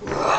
Ugh.